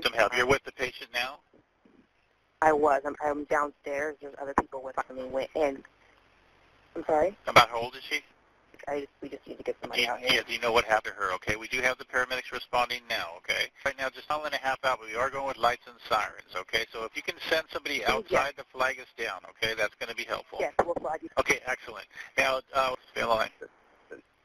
Let them help. You're with the patient now? I was. I'm, I'm downstairs. There's other people with me. Went in. I'm sorry. About how old is she? I just, we just need to get somebody you, out yeah, do you know what happened to her? Okay, we do have the paramedics responding now. Okay, right now just hour and a half out, but we are going with lights and sirens. Okay, so if you can send somebody outside to flag us down, okay, that's going to be helpful. Yes, we'll flag you. Okay, excellent. Now, uh, stay on the line.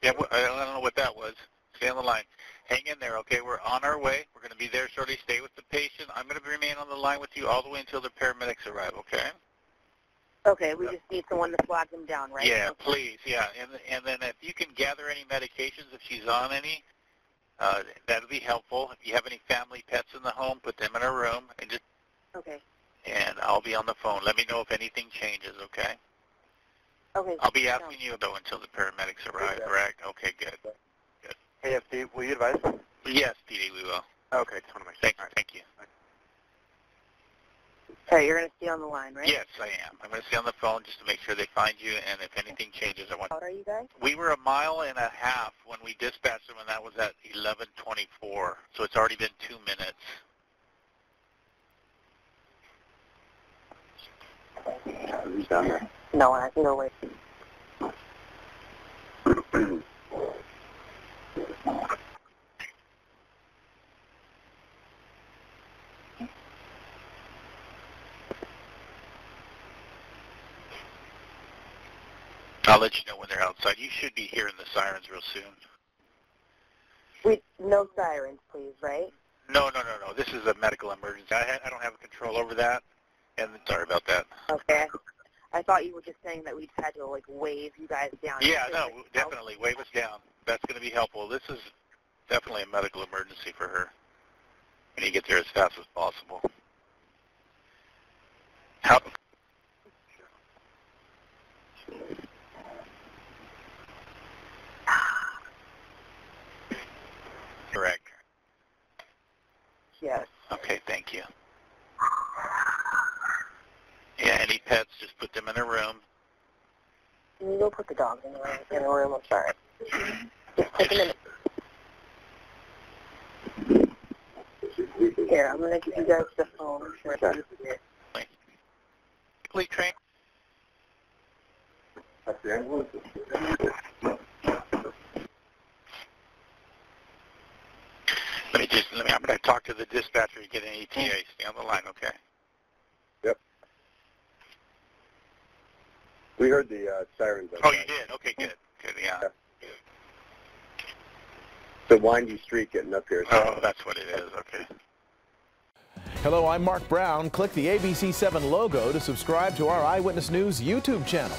Yeah, I don't know what that was. Stay on the line. Hang in there, okay? We're on our way. We're going to be there shortly. Stay with the patient. I'm going to remain on the line with you all the way until the paramedics arrive, okay? Okay, we just need someone to flag them down, right? Yeah, Okay. please. Yeah, and and then if you can gather any medications if she's on any, uh, that'll be helpful. If you have any family pets in the home, put them in a room and just Okay. and I'll be on the phone. Let me know if anything changes, okay? Okay. I'll be asking you though until the paramedics arrive, correct? Okay, good. Hey, Steve, will you advise? Yes, PD, we will. Okay, just want to make sure. Thank, All right. thank you. Okay, you're going to stay on the line, right? Yes, I am. I'm going to stay on the phone just to make sure they find you, and if anything changes, I want. How old are you guys? We were a mile and a half when we dispatched them, and that was at 11:24. So it's already been two minutes. Who's down there? No, I no way. I'll let you know when they're outside. You should be hearing the sirens real soon. We no sirens, please, right? No, no, no, no. This is a medical emergency. I, ha- I don't have control over that, and sorry about that. Okay. I thought you were just saying that we just had to like wave you guys down. Yeah, no, it- definitely. Wave us down. That's going to be helpful. This is definitely a medical emergency for her. We need to get there as fast as possible. How, correct. Yes. Okay, thank you. Yeah, any pets, just put them in a room. Can you go put the dogs in the room? In the room. I'm sorry. Just take a minute. Here, I'm gonna give you guys the phone. Sure. Quickly train. That's the ambulance. Let me just, let me, I'm going to talk to the dispatcher to get an ETA. Stay on the line, okay? Yep. We heard the uh, sirens. Oh, you did? Okay, good. Good, yeah. The windy street getting up here. Oh, that's what it is. Okay. Hello, I'm Marc Brown. Click the ABC7 logo to subscribe to our Eyewitness News YouTube channel.